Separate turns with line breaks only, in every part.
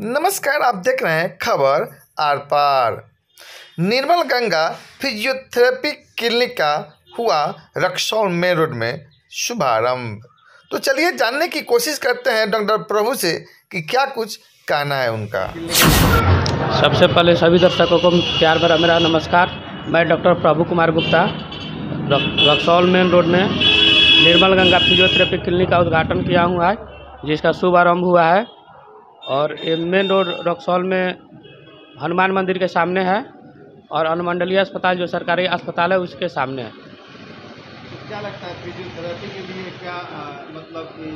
नमस्कार, आप देख रहे हैं खबर आर पार। निर्मल गंगा फिजियोथेरेपी क्लिनिक का हुआ रक्सौल मेन रोड में शुभारंभ। तो चलिए जानने की कोशिश करते हैं डॉक्टर प्रभु से कि क्या कुछ कहना है उनका।
सबसे पहले सभी दर्शकों को प्यार भरा मेरा नमस्कार। मैं डॉक्टर प्रभु कुमार गुप्ता, रक- रक्सौल मेन रोड में निर्मल गंगा फिजियोथेरेपी क्लिनिक का उद्घाटन किया हुआ है, जिसका शुभारंभ हुआ है। और मेन रोड रक्सौल में हनुमान मंदिर के सामने है और अनुमंडलीय अस्पताल जो सरकारी अस्पताल है उसके सामने है।
क्या लगता है फिजियोथेरेपी के लिए क्या अ, मतलब कि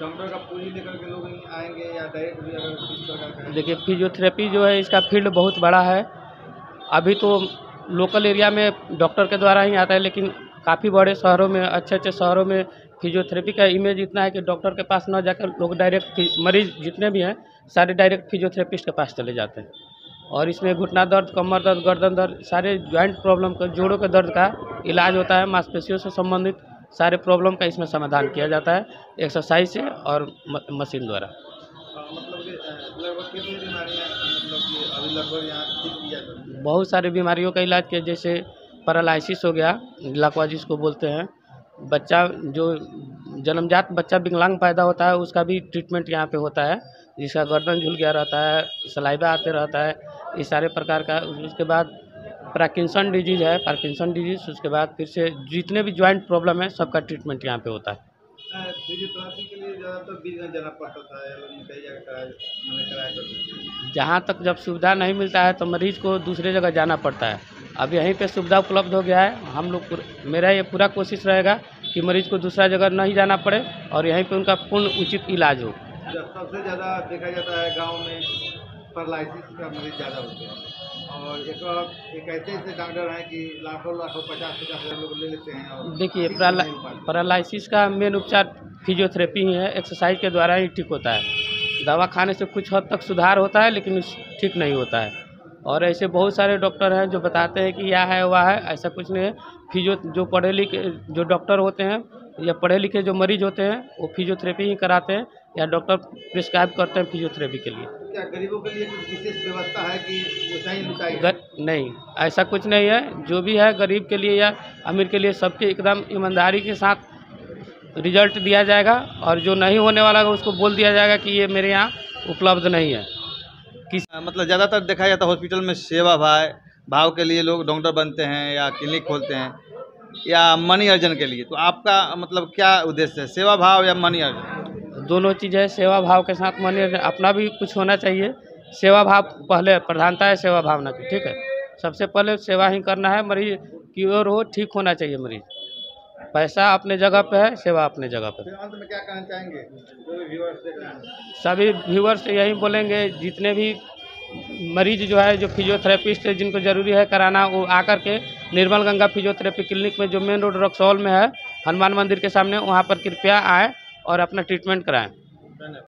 डॉक्टर का पूंजी लेकर के लोग आएँगे या डायरेक्ट भी अगर
देखिए फिजियोथेरेपी जो है इसका फ़ील्ड बहुत बड़ा है। अभी तो लोकल एरिया में डॉक्टर के द्वारा ही आता है लेकिन काफ़ी बड़े शहरों में अच्छे अच्छे शहरों में फिजियोथेरेपी का इमेज इतना है कि डॉक्टर के पास ना जाकर लोग डायरेक्ट मरीज़ जितने भी हैं, सारे डायरेक्ट फिजियोथेरेपिस्ट के पास चले जाते हैं। और इसमें घुटना दर्द, कमर दर्द, गर्दन दर्द, सारे ज्वाइंट प्रॉब्लम का, जोड़ों के दर्द का इलाज होता है, मांसपेशियों से संबंधित सारे प्रॉब्लम का इसमें समाधान किया जाता है एक्सरसाइज से और मशीन द्वारा। बहुत सारी बीमारियों का इलाज किया, जैसे पैरालिसिस हो गया लकवा जिसको बोलते हैं। बच्चा जो जन्मजात बच्चा विकलांग पैदा होता है उसका भी ट्रीटमेंट यहाँ पे होता है जिसका गर्दन झुल गया रहता है सलाइबा आते रहता है इस सारे प्रकार का उसके बाद पार्किंसन डिज़ीज़ है पार्किंसन डिज़ीज़ उसके बाद फिर से जितने भी ज्वाइंट प्रॉब्लम है सबका ट्रीटमेंट यहाँ पे होता है।
या
जहाँ तक जब सुविधा नहीं मिलता है तो मरीज़ को दूसरे जगह जाना पड़ता है। अब यहीं पे सुविधा उपलब्ध हो गया है। हम लोग मेरा ये पूरा कोशिश रहेगा कि मरीज़ को दूसरा जगह नहीं जाना पड़े और यहीं पे उनका पूर्ण उचित इलाज हो।
सबसे ज़्यादा देखा जाता है गाँव में पैरालिसिस का मरीज़ ज़्यादा होते हैं। और एक एक ऐसे ऐसे डॉक्टर हैं कि लाखों लाखों पचास पचास हज़ार लोग ले लेते हैं और
देखिए। पैरालिसिस का मेन उपचार फिजियोथेरेपी ही है। एक्सरसाइज के द्वारा ही ठीक होता है। दवा खाने से कुछ हद तक सुधार होता है लेकिन ठीक नहीं होता है। और ऐसे बहुत सारे डॉक्टर हैं जो बताते हैं कि यह है वह है ऐसा कुछ नहीं है। फिजियो जो पढ़े लिखे जो डॉक्टर होते हैं या पढ़े लिखे जो मरीज़ होते हैं वो फिजियोथेरेपी ही कराते हैं या डॉक्टर प्रिस्क्राइब करते हैं फिजियोथेरेपी के लिए।
क्या गरीबों के लिए कुछ विशेष व्यवस्था है कि वो
गर, नहीं ऐसा कुछ नहीं है। जो भी है गरीब के लिए या अमीर के लिए सबके एकदम ईमानदारी के साथ रिज़ल्ट दिया जाएगा और जो नहीं होने वाला है उसको बोल दिया जाएगा कि ये मेरे यहाँ उपलब्ध नहीं है। किस
मतलब ज़्यादातर देखा जाता है हॉस्पिटल में सेवा भाव भाव के लिए लोग डॉक्टर बनते हैं या क्लिनिक खोलते हैं या मनी अर्जन के लिए। तो आपका मतलब क्या उद्देश्य है सेवा भाव या मनी अर्जन?
दोनों चीज़ें सेवा भाव के साथ मनी अर्जन। अपना भी कुछ होना चाहिए। सेवा भाव पहले प्रधानता है सेवा भावना की ठीक है? सबसे पहले सेवा ही करना है मरीज़ की ओर हो ठीक होना चाहिए मरीज़। पैसा अपने जगह पे है सेवा अपने जगह पे।
अंत में क्या कहना चाहेंगे?
सभी व्यूअर्स से यही बोलेंगे जितने भी मरीज़ जो है जो फिजियोथेरेपिस्ट है जिनको ज़रूरी है कराना वो आकर के निर्मल गंगा फिजियोथेरेपी क्लिनिक में जो मेन रोड रक्सौल में है हनुमान मंदिर के सामने वहाँ पर कृपया आए और अपना ट्रीटमेंट कराएँ।
धन्यवाद।